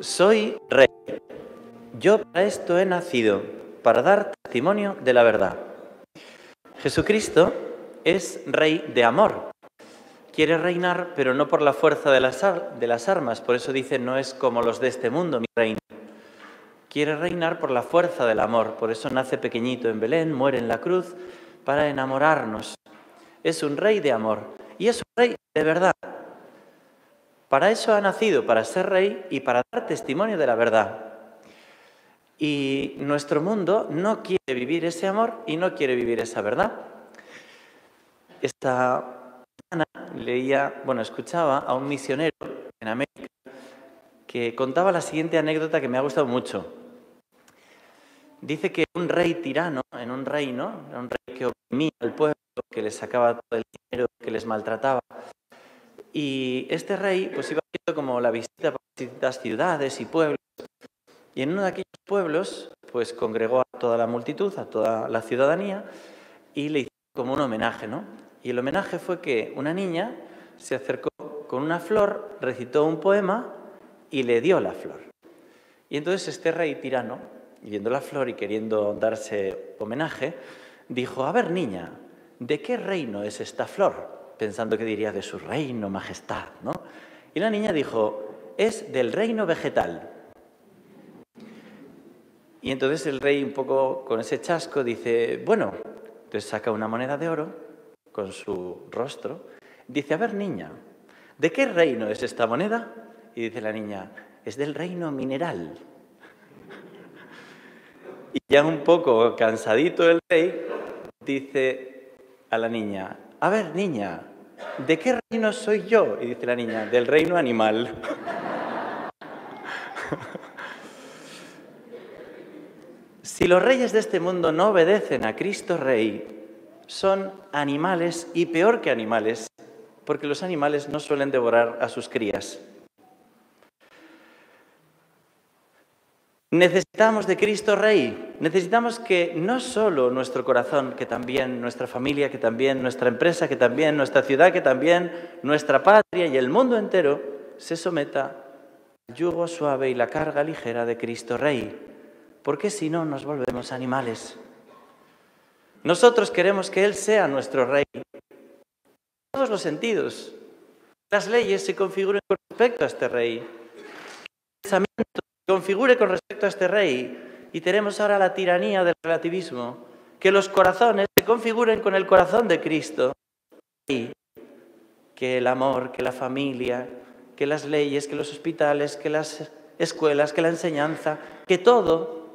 soy rey. Yo para esto he nacido, para dar testimonio de la verdad. Jesucristo es rey de amor. Quiere reinar, pero no por la fuerza de las, de las armas. Por eso dice, no es como los de este mundo, mi reino. Quiere reinar por la fuerza del amor. Por eso nace pequeñito en Belén, muere en la cruz, para enamorarnos. Es un rey de amor. Y es un rey de verdad. Para eso ha nacido, para ser rey y para dar testimonio de la verdad. Y nuestro mundo no quiere vivir ese amor y no quiere vivir esa verdad. Esta semana leía, bueno, escuchaba a un misionero en América que contaba la siguiente anécdota que me ha gustado mucho. Dice que un rey tirano en un reino, un rey que oprimía al pueblo, que les sacaba todo el dinero, que les maltrataba, y este rey pues iba haciendo como la visita por distintas ciudades y pueblos. Y en uno de aquellos pueblos pues congregó a toda la multitud, a toda la ciudadanía y le hizo como un homenaje, ¿no? Y el homenaje fue que una niña se acercó con una flor, recitó un poema y le dio la flor. Y entonces este rey tirano, viendo la flor y queriendo darse homenaje, dijo, a ver niña, ¿de qué reino es esta flor? Pensando que diría de su reino, majestad, ¿no? Y la niña dijo, es del reino vegetal. Y entonces el rey, un poco con ese chasco, dice, bueno, entonces saca una moneda de oro con su rostro, dice, a ver niña, ¿de qué reino es esta moneda? Y dice la niña, es del reino mineral. Y ya un poco cansadito el rey, dice a la niña, a ver, niña, ¿de qué reino soy yo? Y dice la niña, del reino animal. si los reyes de este mundo no obedecen a Cristo Rey, son animales y peor que animales, porque los animales no suelen devorar a sus crías. Necesitamos de Cristo Rey, necesitamos que no solo nuestro corazón, que también nuestra familia, que también nuestra empresa, que también nuestra ciudad, que también nuestra patria y el mundo entero se someta al yugo suave y la carga ligera de Cristo Rey, porque si no nos volvemos animales. Nosotros queremos que Él sea nuestro Rey, en todos los sentidos. Las leyes se configuren con respecto a este Rey. El configure con respecto a este rey y tenemos ahora la tiranía del relativismo, que los corazones se configuren con el corazón de Cristo, y que el amor, que la familia, que las leyes, que los hospitales, que las escuelas, que la enseñanza, que todo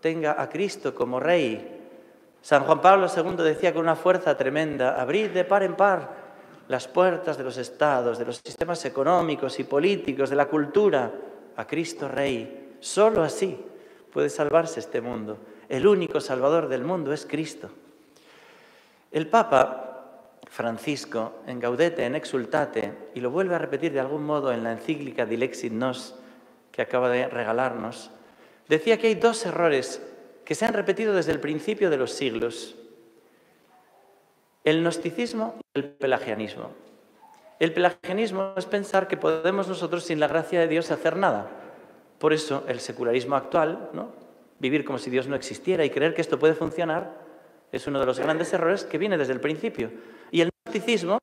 tenga a Cristo como rey. San Juan Pablo II decía con una fuerza tremenda, abrid de par en par las puertas de los estados, de los sistemas económicos y políticos, de la cultura, a Cristo Rey. Solo así puede salvarse este mundo. El único salvador del mundo es Cristo. El Papa Francisco, en Gaudete, en Exultate, y lo vuelve a repetir de algún modo en la encíclica Dilexit Nos, que acaba de regalarnos, decía que hay dos errores que se han repetido desde el principio de los siglos. El gnosticismo y el pelagianismo. El pelagianismo es pensar que podemos nosotros sin la gracia de Dios hacer nada. Por eso el secularismo actual, ¿no? vivir como si Dios no existiera y creer que esto puede funcionar, es uno de los grandes errores que viene desde el principio. Y el gnosticismo,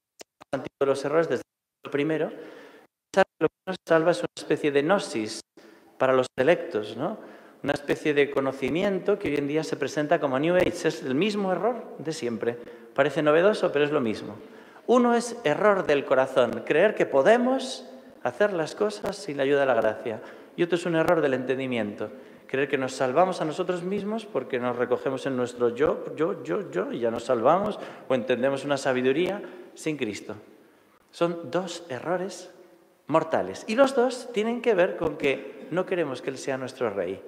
de los errores desde el primero, lo que nos salva es una especie de gnosis para los electos, ¿no? una especie de conocimiento que hoy en día se presenta como New Age. Es el mismo error de siempre. Parece novedoso, pero es lo mismo. Uno es error del corazón, creer que podemos hacer las cosas sin la ayuda de la gracia. Y otro es un error del entendimiento, creer que nos salvamos a nosotros mismos porque nos recogemos en nuestro yo, yo, yo, yo, y ya nos salvamos, o entendemos una sabiduría sin Cristo. Son dos errores mortales. Y los dos tienen que ver con que no queremos que Él sea nuestro rey.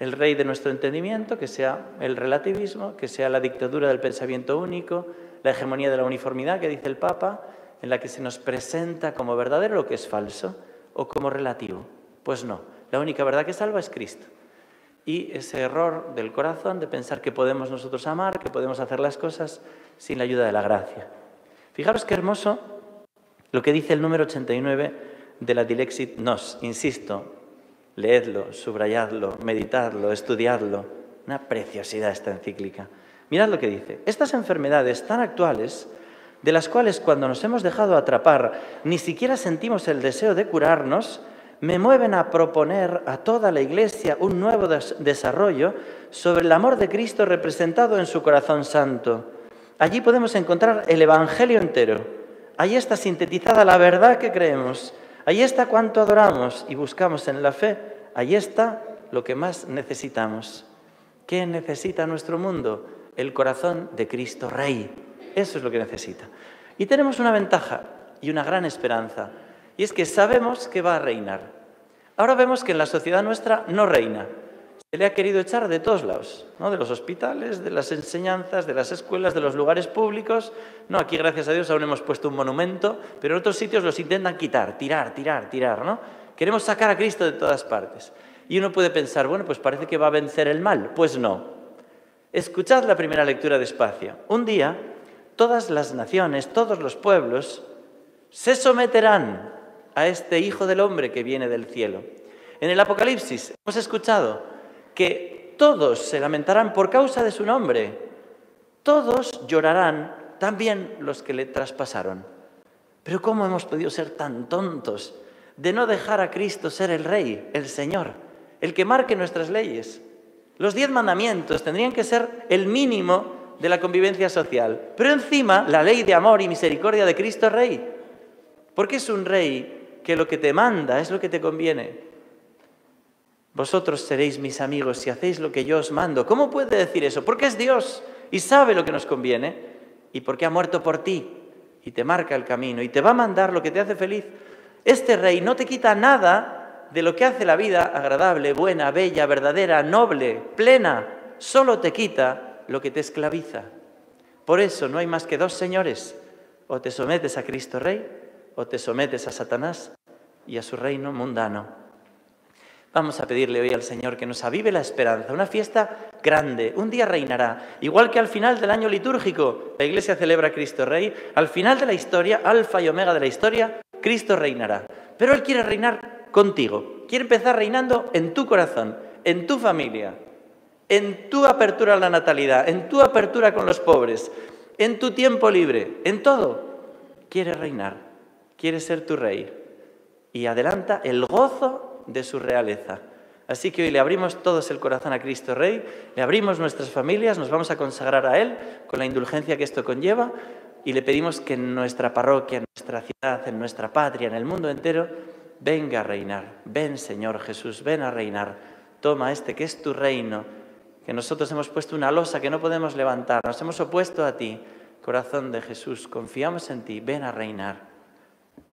El rey de nuestro entendimiento, que sea el relativismo, que sea la dictadura del pensamiento único, la hegemonía de la uniformidad que dice el Papa, en la que se nos presenta como verdadero lo que es falso o como relativo. Pues no, la única verdad que salva es Cristo. Y ese error del corazón de pensar que podemos nosotros amar, que podemos hacer las cosas sin la ayuda de la gracia. Fijaros qué hermoso lo que dice el número 89 de la Dilexit Nos. Insisto, Leedlo, subrayadlo, meditadlo, estudiadlo. Una preciosidad esta encíclica. Mirad lo que dice. Estas enfermedades tan actuales, de las cuales cuando nos hemos dejado atrapar ni siquiera sentimos el deseo de curarnos, me mueven a proponer a toda la Iglesia un nuevo desarrollo sobre el amor de Cristo representado en su corazón santo. Allí podemos encontrar el Evangelio entero. Ahí está sintetizada la verdad que creemos. Ahí está cuánto adoramos y buscamos en la fe. Ahí está lo que más necesitamos. ¿Qué necesita nuestro mundo? El corazón de Cristo Rey. Eso es lo que necesita. Y tenemos una ventaja y una gran esperanza. Y es que sabemos que va a reinar. Ahora vemos que en la sociedad nuestra no reina. Se le ha querido echar de todos lados, ¿no? de los hospitales, de las enseñanzas, de las escuelas, de los lugares públicos. No, aquí gracias a Dios aún hemos puesto un monumento, pero en otros sitios los intentan quitar, tirar, tirar, tirar. ¿no? Queremos sacar a Cristo de todas partes. Y uno puede pensar, bueno, pues parece que va a vencer el mal. Pues no. Escuchad la primera lectura despacio. Un día, todas las naciones, todos los pueblos, se someterán a este Hijo del Hombre que viene del cielo. En el Apocalipsis hemos escuchado que todos se lamentarán por causa de su nombre, todos llorarán, también los que le traspasaron. Pero ¿cómo hemos podido ser tan tontos de no dejar a Cristo ser el Rey, el Señor, el que marque nuestras leyes? Los diez mandamientos tendrían que ser el mínimo de la convivencia social, pero encima la ley de amor y misericordia de Cristo Rey, porque es un Rey que lo que te manda es lo que te conviene. Vosotros seréis mis amigos si hacéis lo que yo os mando. ¿Cómo puede decir eso? Porque es Dios y sabe lo que nos conviene y porque ha muerto por ti y te marca el camino y te va a mandar lo que te hace feliz. Este rey no te quita nada de lo que hace la vida agradable, buena, bella, verdadera, noble, plena. Solo te quita lo que te esclaviza. Por eso no hay más que dos señores. O te sometes a Cristo Rey o te sometes a Satanás y a su reino mundano. Vamos a pedirle hoy al Señor que nos avive la esperanza, una fiesta grande, un día reinará, igual que al final del año litúrgico la Iglesia celebra a Cristo Rey, al final de la historia, alfa y omega de la historia, Cristo reinará. Pero Él quiere reinar contigo, quiere empezar reinando en tu corazón, en tu familia, en tu apertura a la natalidad, en tu apertura con los pobres, en tu tiempo libre, en todo. Quiere reinar quiere ser tu rey y adelanta el gozo de su realeza. Así que hoy le abrimos todos el corazón a Cristo Rey, le abrimos nuestras familias, nos vamos a consagrar a Él con la indulgencia que esto conlleva y le pedimos que en nuestra parroquia, en nuestra ciudad, en nuestra patria, en el mundo entero, venga a reinar. Ven Señor Jesús, ven a reinar. Toma este que es tu reino, que nosotros hemos puesto una losa que no podemos levantar, nos hemos opuesto a ti. Corazón de Jesús, confiamos en ti, ven a reinar.